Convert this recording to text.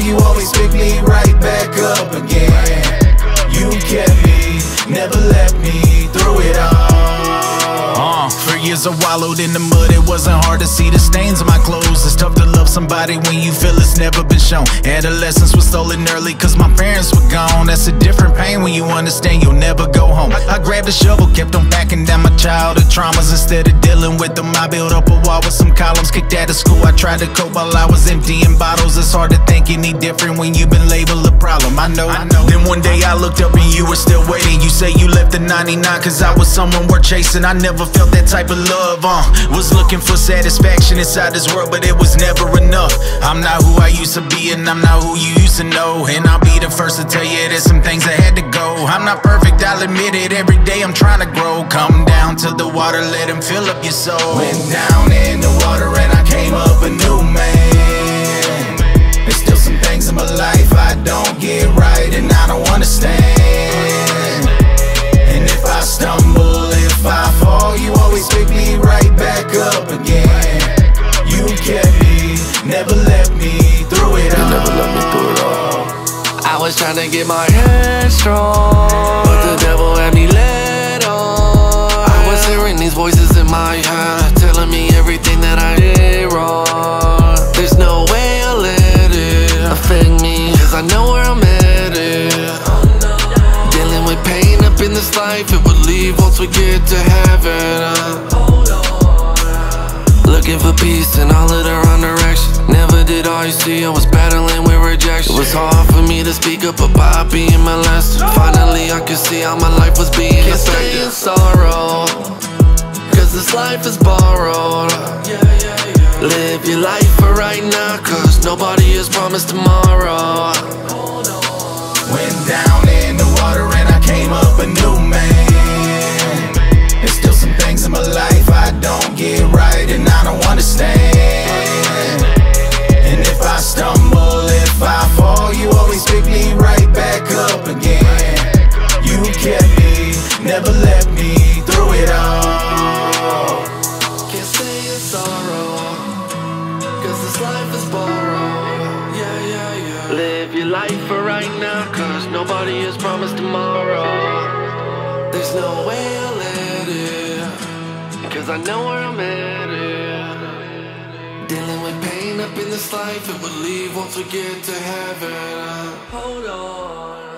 You always pick me right back up again. You kept me, never left me through it all. Uh, for years I wallowed in the mud, it wasn't hard to see the stains on my clothes. It's tough to love somebody when you feel it's never been shown. Adolescence was stolen early cause my parents were gone. That's a different pain when you understand you'll never go home. I grabbed a shovel, kept on backing down my childhood traumas. Instead of dealing with them, I built up a wall with some columns. Kicked out of school, I tried to cope while I was emptying bottles. It's hard to think any different when you've been labeled a problem. I know. I know. Then one day I looked up and you were still waiting. You say you left the 99 cause I was someone worth chasing. I never felt that type of love, uh. Was looking for satisfaction inside this world, but it was never enough. I'm not who I used to be, and I'm not who you used to know. And I'll be the first to tell you there's some things that had to go. I'm not perfect, I'll admit it. Every day I'm trying to grow. Come to the water, let him fill up your soul. Went down in the water and I came up a new man. There's still some things in my life I don't get right, and I don't understand. And if I stumble, if I fall, you always pick me right back up again. You kept me, never left me through it all. never let me through it all. I was trying to get my head strong, this life, it would leave once we get to heaven. Uh. Looking for peace in all of the wrong directions. Never did all you see, I was battling with rejection. It was hard for me to speak up about being molested. Finally, I could see how my life was being Can't affected. Stay in sorrow, cause this life is borrowed. Live your life for right now, cause nobody is promised tomorrow. Went down in the water and I came up a this life is borrowed. Yeah, yeah, yeah. Live your life for right now, cause nobody is promised tomorrow. There's no way I'll let it, cause I know where I'm headed. Dealing with pain up in this life, it will leave once we get to heaven. Hold on.